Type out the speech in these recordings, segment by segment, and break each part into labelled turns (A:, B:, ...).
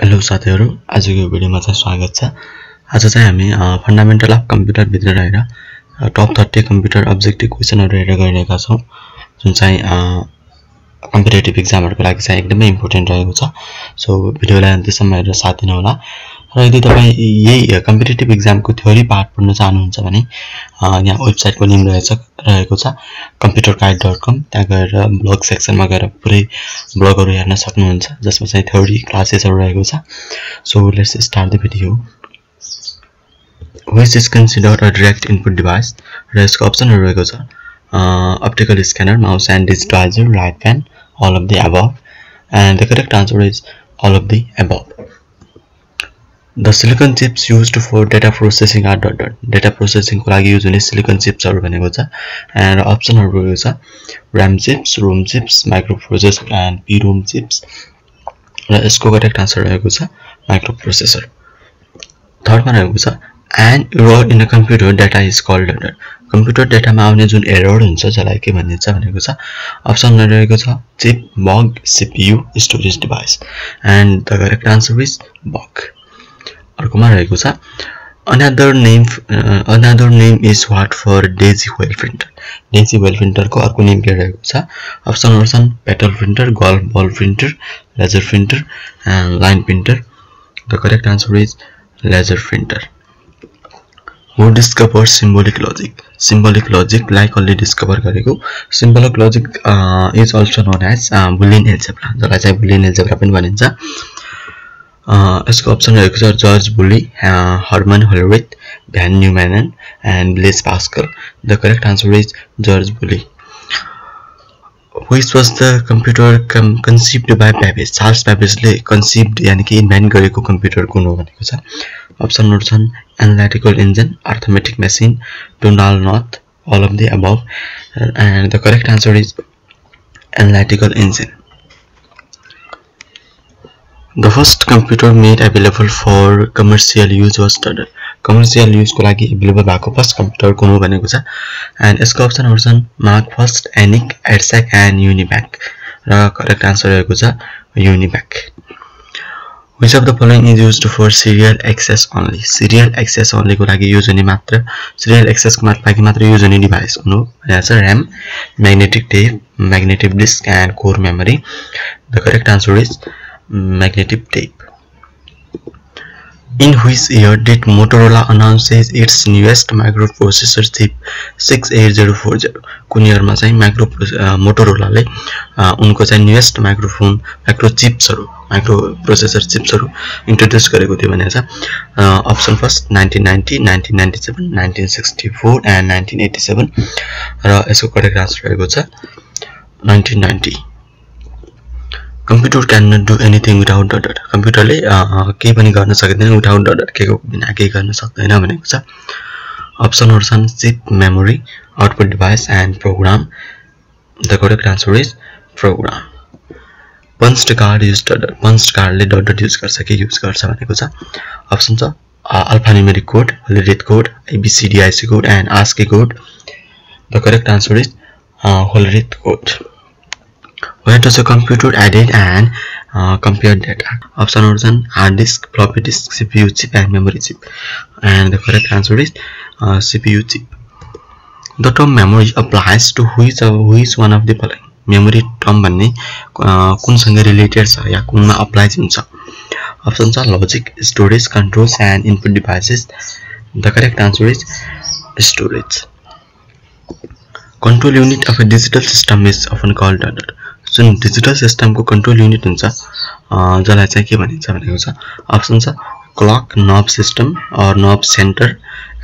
A: Hello साथीहरू आजको भिडियोमा चाहिँ स्वागत छ। आज चाहिँ हामी फन्डामेन्टल अफ कम्प्युटरभित्र रहेर टप थर्टी कम्प्युटर अब्जेक्टिभ क्वेसनहरू हेरेर गइरहेका छौँ जुन चाहिँ कम्पिटेटिभ इक्जामहरूको लागि चाहिँ एकदमै इम्पोर्टेन्ट रहेको छ। सो भिडियोलाई अन्त्यसम्म हेरेर साथ दिनुहोला। र यदि तपाईँ यही कम्पिटेटिभ इक्जामको थ्योरी पार्ट पढ्न चाहनुहुन्छ भने यहाँ वेबसाइटको लिङ्क रहेछ रहेको छ कम्प्युटर गाइड डट कम त्यहाँ गएर ब्लग सेक्सनमा गएर पुरै ब्लगहरू हेर्न सक्नुहुन्छ जसमा चाहिँ थ्योरी क्लासेसहरू रहेको छ। So let's start the video which is consider a direct input device र यसको अप्सनहरू रहेको छ optical scanner mouse and digitizer right pen all of the above and the correct answer is all of the above the silicon chips use for data processing are dot dot data प्रोसेसिङको लागि use हुने silicon चिप्सहरू भनेको छ. And अप्सनहरू छ RAM chips ROM chips micro processor and PROM chips र यसको correct answer रहेको छ माइक्रो प्रोसेसर थर्डमा रहेको छ and error in a computer data is called dot computer डेटामा आउने जुन एरर हुन्छ जसलाई के भनिन्छ भनेको छ अप्सनमा रहेको छ chip bug CPU storage device and the correct answer is bug अर्कोमा रहेको छ। Another name another name is what for daisy wheel printer daisy wheel प्रिन्टरको अर्को नेम के रहेको छ? अप्सनहरू छन् petal printer golf ball printer laser printer line printer the correct answer is laser printer who discover symbolic logic symbolic लजिकलाई कसले discover गरेको। Symbolic logic is also known as Boolean algebra जसलाई चाहिँ बुलियन एल्जेब्रा पनि भनिन्छ। यसको option रहेको छ George Boole Herman Hollerith von Neumann and Blaise Pascal the correct answer is George Boole. Which was the computer come conceived by Babbage Charles प्याबेजले conceived यानि कि invent गरेको कम्प्युटर कुन हो भनेको छ? अप्सनहरू छन् analytical engine arithmetic machine Donald North all of the above and the correct answer is analytical engine the first computer made available for commercial use was स्टडर commercial युजको लागि एभाइलेबल भएको फर्स्ट कम्प्युटर कुन हो भनेको छ. एन्ड यसको अप्सनहरू छन् Mark first ENIAC EDSAC and युनिब्याक र करेक्ट आन्सर रहेको छ युनिब्याक which of the following is use for serial access only serial access ओन्लीको लागि युज हुने मात्र सिरियल एक्सेसको लागि मात्र युज हुने डिभाइस कुन हो भनेको छ RAM magnetic tape magnetic disk and core memory the correct answer is magnetic tape. In which year did Motorola announces its newest microprocessor chip 68040? कुन इयरमा चाहिँ माइक्रो मोटोरोलाले उनको चाहिँ न्युएस्ट माइक्रोफोन माइक्रो चिप्सहरू माइक्रो प्रोसेसर चिप्सहरू इन्ट्रोड्युस गरेको थियो भने छ option first nineteen ninety nineteen ninety seven nineteen sixty four and nineteen eighty seven र यसको करेक्ट आन्सर रहेको छ nineteen ninety computer can not do anything without dot dot कम्प्युटरले केही पनि गर्न सकिँदैन विदाउट डट डट केको बिना केही गर्न सक्दैन भनेको छ अप्सनहरू छन् chip memory output device and program the correct answer is program punched card use dot dot punched कार्डले dot dot use गर्छ के युज गर्छ भनेको छ अप्सन छ alphanumeric code Hollerith code EBCDIC code and ASCII code the correct answer is Hollerith code Where does a computer edit and uh, compare data? Option are hard disk, floppy disk, CPU chip and memory chip. And the correct answer is uh, CPU chip. The term memory applies to which uh, which one of the following? Memory term भन्ने कुनसँग related छ या कुनमा apply हुन्छ option छ logic storage controls and input devices the correct answer is storage control unit of a digital system is often called जुन digital सिस्टमको control unit हुन्छ जसलाई चाहिँ के भनिन्छ भनेको छ अप्सन छ clock nerve system or nerve centre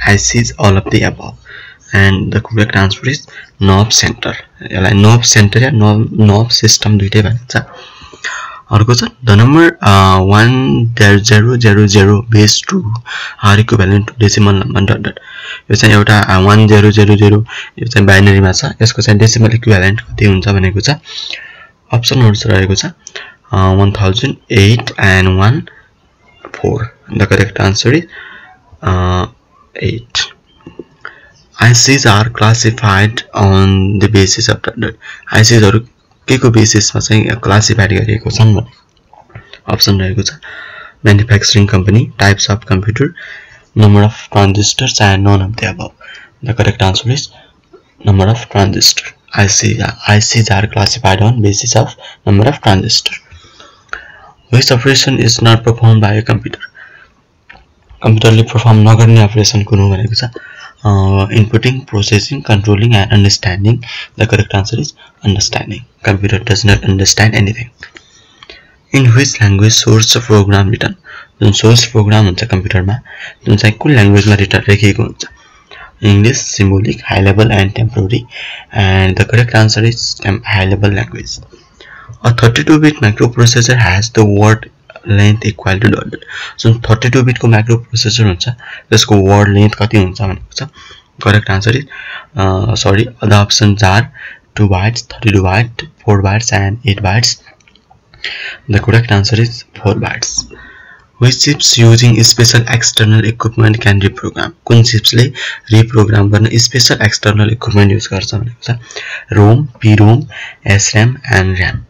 A: ICs all of the above and the correct answer is nerve centre यसलाई नब सेन्टर या नब नब सिस्टम दुइटै भनिन्छ। अर्को छ the number one zero zero zero base two are equivalent to decimal number dot dot यो चाहिँ एउटा वान जेरो जेरो जेरो यो चाहिँ बाइनरीमा छ। यसको चाहिँ डेसिमल इक्वेलेन्ट कति हुन्छ भनेको छ? अप्सनहरू चाहिँ रहेको छ one thousand eight and one four the correct answer is eight ICs are classified on the basis of आइसिजहरू के को बेसिसमा चाहिँ क्लासिफाइड गरिएको छन् अप्सन रहेको छ। Manufacturing company types of computer number of transistors and none of the above the correct answer is number of transistor IC, ICs are classified on basis of number of transistor which operation is not performed by a computer. कम्प्युटरले perform नगर्ने operation कुन हो भनेको छ inputting processing controlling and understanding the correct answer is understanding computer does not understand anything in which language source program written जुन source program हुन्छ कम्प्युटरमा जुन चाहिँ कुन ल्याङ्ग्वेजमा रिटर्न लेखिएको हुन्छ English, symbolic, high level and temporary and the correct answer is high level language. A 32-bit microprocessor has the word length equal to dot dot. So 32-bit को microprocessor हुन्छ त्यसको word length कति हुन्छ भनेको छ correct answer is uh, sorry the options are 2 bytes 32 bytes 4 bytes and 8 bytes the correct answer is 4 bytes which chips using special external equipment can reprogram कुन चिप्सले reprogram गर्न स्पेसल एक्सटर्नल इक्विपमेन्ट युज गर्छ भनेको छ ROM PROM SRAM and RAM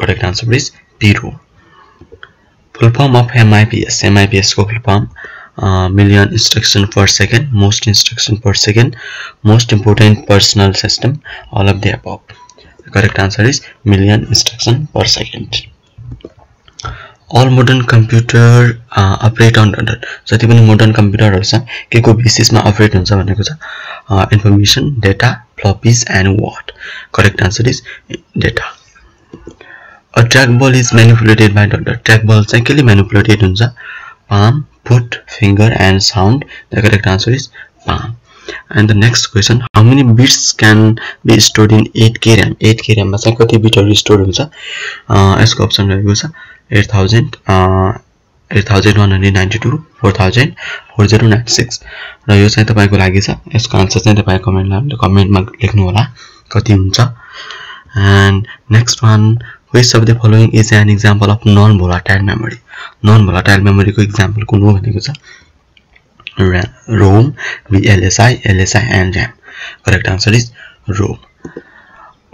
A: correct answer is PROM full form of MIPS एमआइपिएसको full form million instruction per second most instruction per second most important personal system all of the above the correct answer is million instruction per second all modern computer operate on जति पनि modern कम्प्युटरहरू छ के को बेसिसमा अपरेट हुन्छ भनेको छ information data floppies and what correct answer is data a trackball is manipulated by dot trackball चाहिँ केले मेनिपुलेटेड हुन्छ? Palm foot finger and sound the correct answer is palm and the next question how many bits can be store in eight K RAM eight K ऱ्याममा चाहिँ कति बिटहरू store हुन्छ? यसको option रहेको छ एट जिरो नाइन्टी सिक्स र यो चाहिँ तपाईँको लागि छ। यसको आन्सर चाहिँ तपाईँ कमेन्टमा कमेन्टमा लेख्नु होला। कति हुन्छ? And next one which of the following is an example of non volatile memory non volatile मेमोरीको example कुन हो भनेको छ? ROM VLSI LSI and RAM correct answer is ROM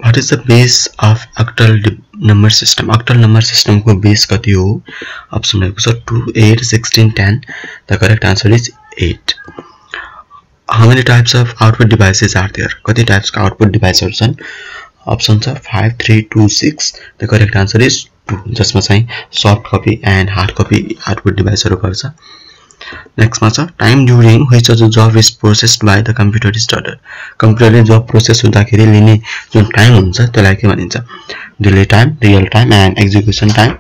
A: what is the base of octal number system octal number सिस्टमको base कति हो option रहेको छ two eight sixteen ten the correct answer is eight how many types of output devices are there कति टाइप्सको output डिभाइसहरू छन्? Option छ five three two six the correct answer is two जसमा चाहिँ soft copy and hard copy output डिभाइसहरू गर्छ। नेक्स्टमा छ time during which a job is processed by the computer starter कम्प्युटरले जब प्रोसेस हुँदाखेरि लिने जुन टाइम त्यसलाई के भनिन्छ? Delay time real time and execution time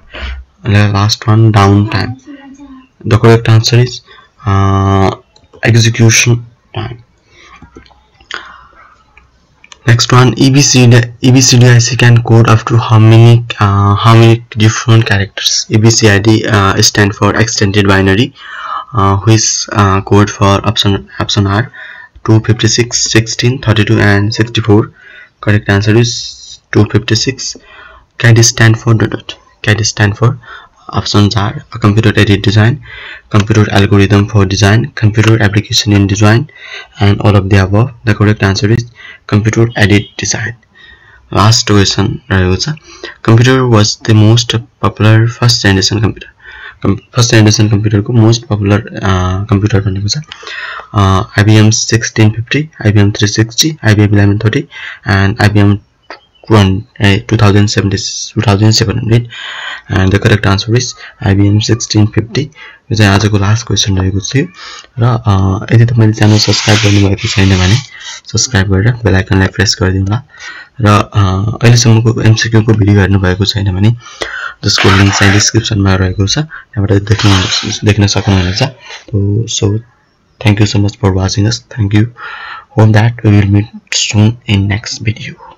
A: last one down time the correct answer is execution time next one ebcd ebcdic can code up to how many uh, how many different characters? Ebcid uh, stand for extended uh, which uh, code for option option are 256 16 32 and 64 correct answer is 256 CAD stand for dot CAD stand for options are computer aided design computer algorithm for design computer application in design and all of the above. The correct answer is computer aided design. Last question computer was the most popular first generation computer first generation कम्प्युटरको most popular computer भनेको छ। IBM sixteen fifty IBM three sixty IBM eleven thirty and IBM two thousand seventy two thousand seven hundred and the correct answer is IBM sixteen fifty यो चाहिँ आजको last question रहेको थियो र यदि तपाईँले च्यानल सब्सक्राइब गर्नुभएको छैन भने सब्सक्राइब गरेर बेलायकनलाई प्रेस गरिदिनु होला र अहिलेसम्मको एमसिक्यूको भिडियो हेर्नुभएको छैन भने जसको लिङ्क चाहिँ डिस्क्रिप्सनमा रहेको छ। त्यहाँबाट देख्नु देख्न सक्नुहुनेछ। So thank you so much for watching us thank you hope that we will meet soon in next video